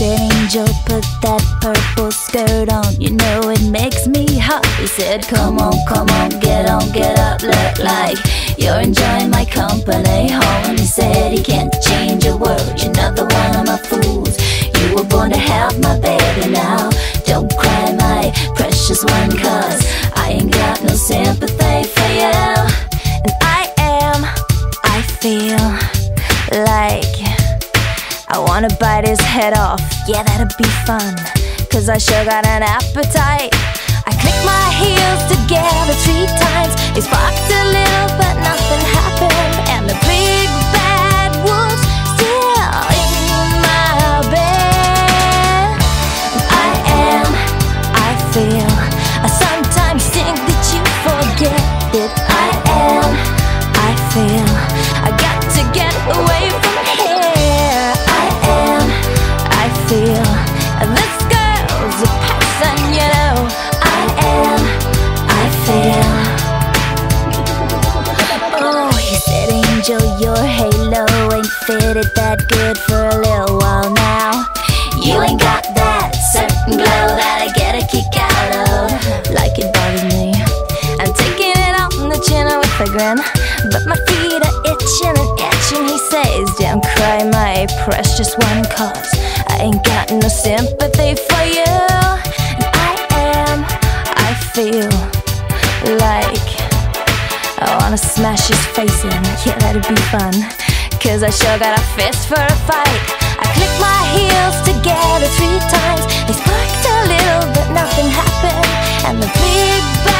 Angel, put that purple skirt on. You know it makes me hot. He said, Come on, come on, get on, get up, look like you're enjoying my company. Home, he said, He can't change his head off. Yeah, that'd be fun. Cause I sure got an appetite. I click my heels together three times. They sparked a little, but nothing happened. Ain't fitted that good for a little while now. You ain't got that certain glow that I get a kick out of. Like it bothers me. I'm taking it on the chin with a grin. But my feet are itching and itching. He says, Don't cry, my precious one, cause I ain't got no sympathy for you. And I am, I feel like I wanna smash his face in. Yeah, that'd be fun. Cause I sure got a fist for a fight. I click my heels together three times. They sparked a little, but nothing happened. And the big bad